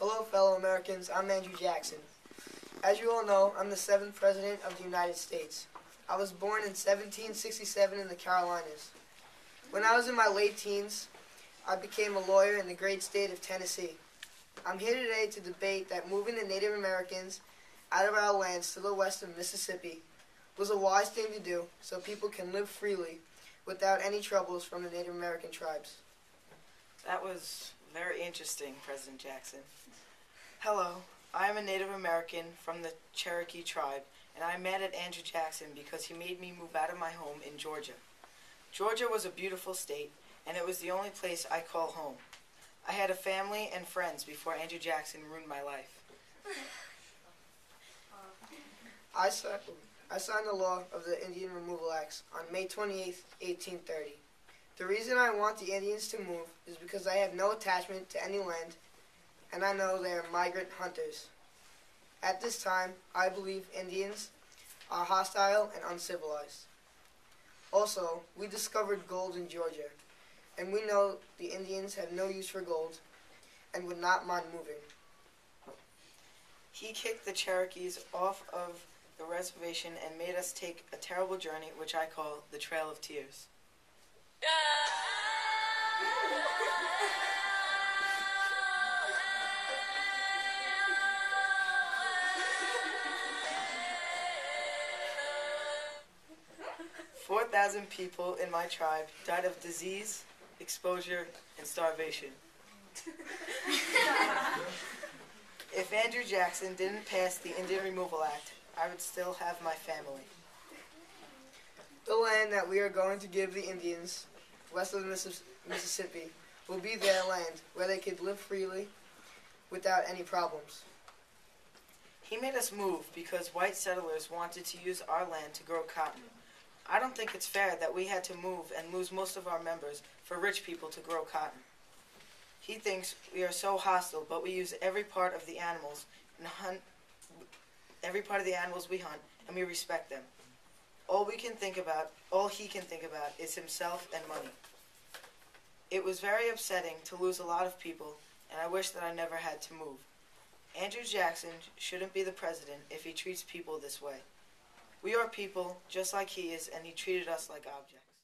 Hello, fellow Americans. I'm Andrew Jackson. As you all know, I'm the seventh President of the United States. I was born in 1767 in the Carolinas. When I was in my late teens, I became a lawyer in the great state of Tennessee. I'm here today to debate that moving the Native Americans out of our lands to the west of Mississippi was a wise thing to do so people can live freely without any troubles from the Native American tribes. That was very interesting, President Jackson. Hello, I am a Native American from the Cherokee tribe, and I'm mad at Andrew Jackson because he made me move out of my home in Georgia. Georgia was a beautiful state, and it was the only place I call home. I had a family and friends before Andrew Jackson ruined my life. I, si- I signed the law of the Indian Removal Acts on May 28, 1830. The reason I want the Indians to move is because I have no attachment to any land and I know they are migrant hunters. At this time, I believe Indians are hostile and uncivilized. Also, we discovered gold in Georgia, and we know the Indians have no use for gold and would not mind moving. He kicked the Cherokees off of the reservation and made us take a terrible journey, which I call the Trail of Tears. Four thousand people in my tribe died of disease, exposure, and starvation. if Andrew Jackson didn't pass the Indian Removal Act, I would still have my family. The land that we are going to give the Indians west of the Mississippi will be their land where they could live freely without any problems. He made us move because white settlers wanted to use our land to grow cotton. I don't think it's fair that we had to move and lose most of our members for rich people to grow cotton. He thinks we are so hostile, but we use every part of the animals and hunt every part of the animals we hunt and we respect them. All we can think about, all he can think about is himself and money. It was very upsetting to lose a lot of people, and I wish that I never had to move. Andrew Jackson shouldn't be the president if he treats people this way. We are people just like he is, and he treated us like objects.